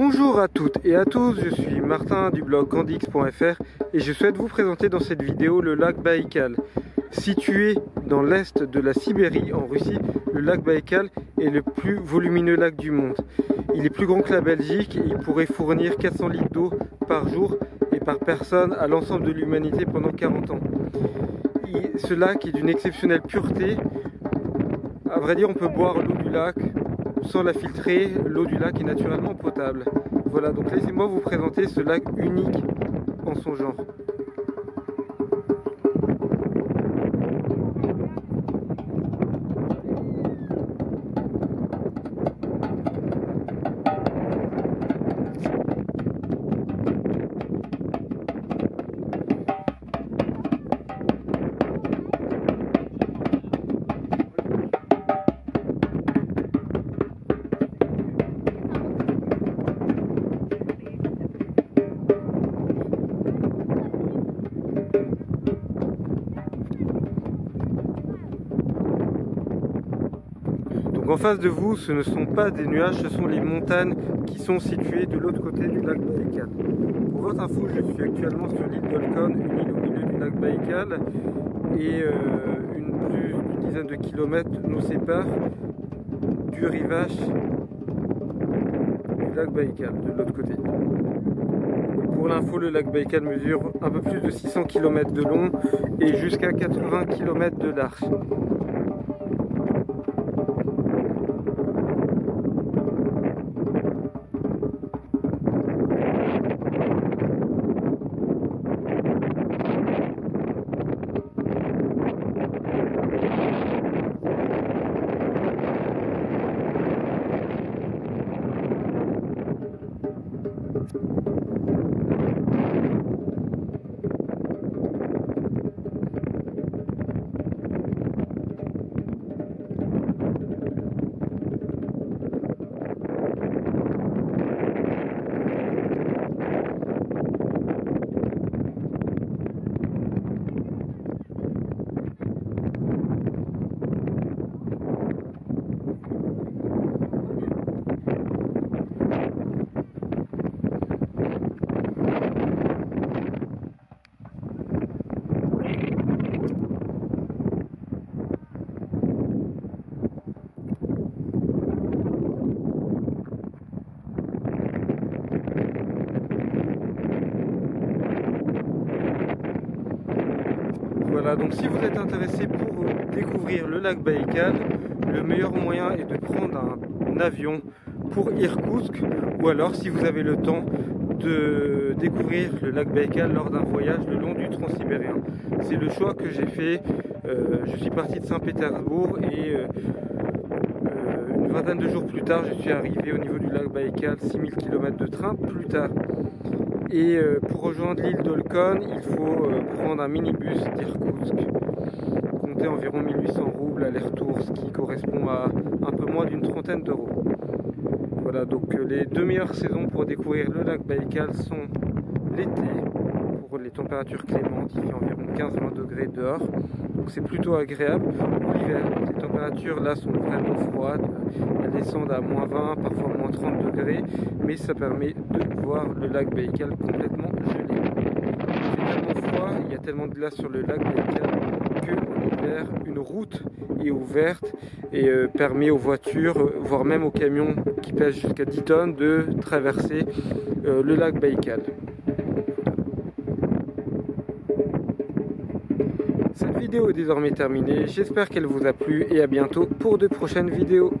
Bonjour à toutes et à tous, je suis Martin du blog candix.fr et je souhaite vous présenter dans cette vidéo le lac Baïkal. Situé dans l'est de la Sibérie en Russie, le lac Baïkal est le plus volumineux lac du monde. Il est plus grand que la Belgique et il pourrait fournir 400 litres d'eau par jour et par personne à l'ensemble de l'humanité pendant 40 ans. ce lac est d'une exceptionnelle pureté. À vrai dire, on peut boire l'eau du lac sans la filtrer, l'eau du lac est naturellement potable. Voilà, donc laissez-moi vous présenter ce lac unique en son genre. En face de vous, ce ne sont pas des nuages, ce sont les montagnes qui sont situées de l'autre côté du lac Baïkal. Pour votre info, je suis actuellement sur l'île d'Olkon, une île au milieu du lac Baïkal, et euh, une plus d'une dizaine de kilomètres nous sépare du rivage du lac Baïkal, de l'autre côté. Pour l'info, le lac Baïkal mesure un peu plus de 600 km de long et jusqu'à 80 km de large. Voilà, donc si vous êtes intéressé pour découvrir le lac Baïkal, le meilleur moyen est de prendre un avion pour Irkoutsk ou alors si vous avez le temps de découvrir le lac Baïkal lors d'un voyage le long du Transsibérien. C'est le choix que j'ai fait. Euh, je suis parti de Saint-Pétersbourg et euh, euh, une vingtaine de jours plus tard, je suis arrivé au niveau du lac Baïkal, 6000 km de train plus tard. Et euh, pour rejoindre l'île d'Olkon, il faut euh, prendre un minibus d'Irkoutsk. Compter environ 1800 roubles aller-retour, ce qui correspond à un peu moins d'une trentaine d'euros. Voilà, donc euh, les deux meilleures saisons pour découvrir le lac Baïkal sont l'été, pour les températures clémentes, il fait environ 15-20 degrés dehors, donc c'est plutôt agréable. L'hiver, les températures là sont vraiment froides, elles descendent à moins 20, parfois moins 30 degrés, mais ça permet de voir le lac Baïkal complètement gelé. Il fait tellement froid, il y a tellement de glace sur le lac Baïkal que l'hiver, une route est ouverte et euh, permet aux voitures, voire même aux camions qui pèsent jusqu'à 10 tonnes, de traverser euh, le lac Baïkal. Vidéo est désormais terminée, j'espère qu'elle vous a plu et à bientôt pour de prochaines vidéos.